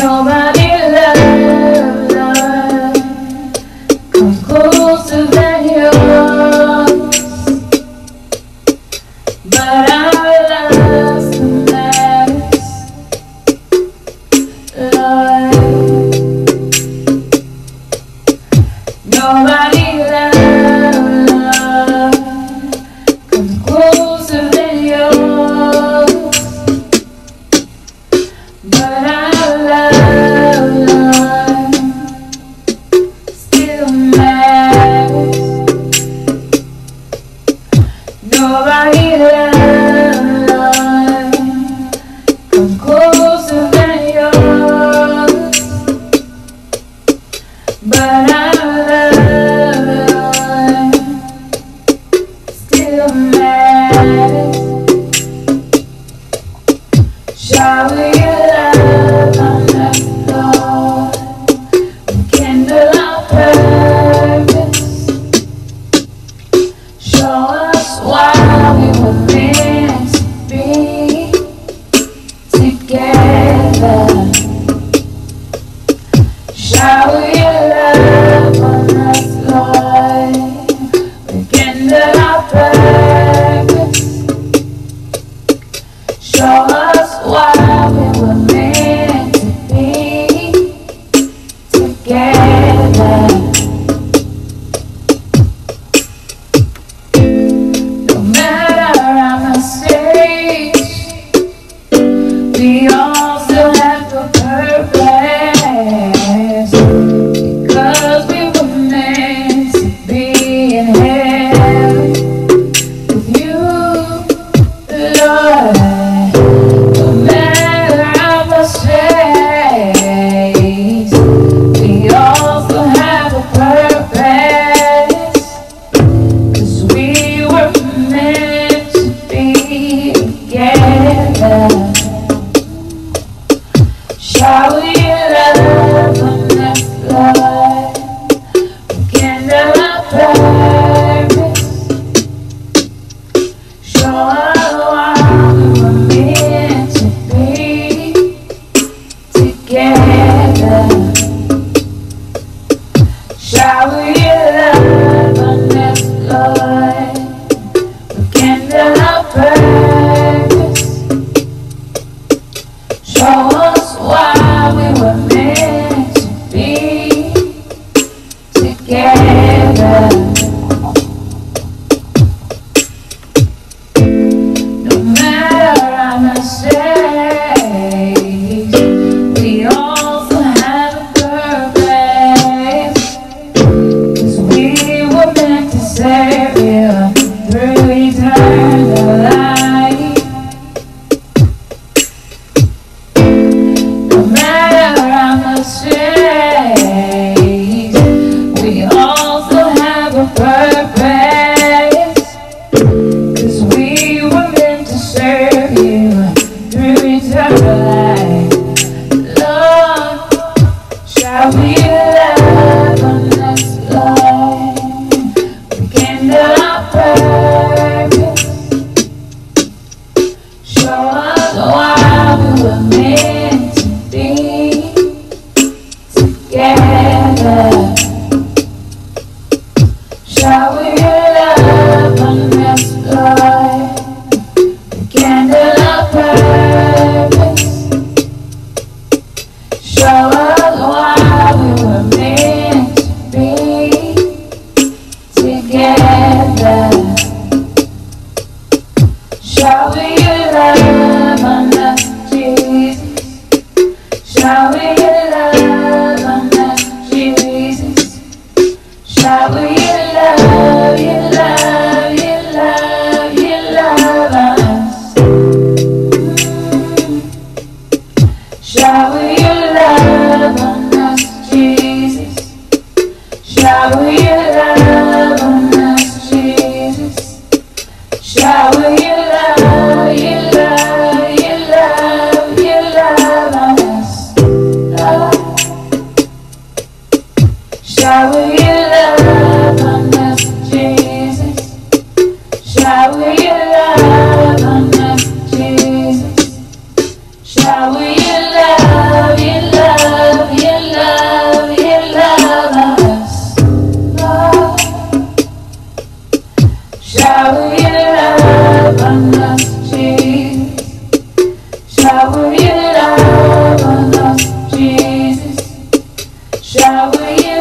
Nobody loves closer than yours, but I. Go. power Shower you love on this purpose. Show go Shower your love on us, Jesus. Shower your love on us, Jesus. Shower your love, your love, your love, your love on us, Lord. Shower your love on us, Jesus. Shower your love on us, Jesus. Shower your